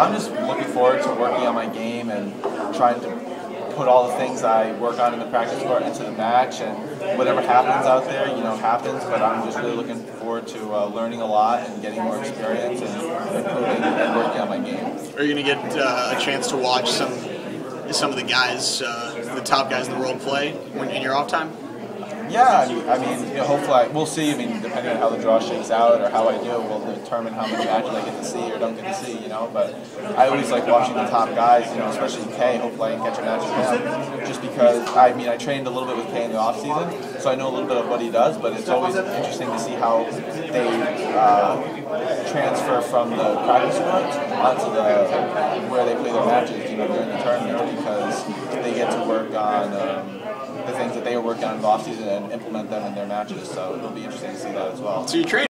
I'm just looking forward to working on my game and trying to put all the things I work on in the practice court into the match, and whatever happens out there, you know, happens. But I'm just really looking forward to uh, learning a lot and getting more experience and improving and working on my game. Are you going to get uh, a chance to watch some some of the guys, uh, the top guys in the world play in your off time? Yeah, I mean, you know, hopefully, I, we'll see. I mean, depending on how the draw shakes out or how I do, will determine how many matches I get to see or don't get to see. You know, but I always like watching the top guys. You know, especially Kei. Hopefully, I can catch a match with him. Just because I mean, I trained a little bit with Kei in the off season, so I know a little bit of what he does. But it's always interesting to see how they uh, transfer from the practice court onto the where they play their matches. You know, during the tournament because they get to work on. Um, the things that they are working on in the offseason and implement them in their matches. So it'll be interesting to see that as well. So you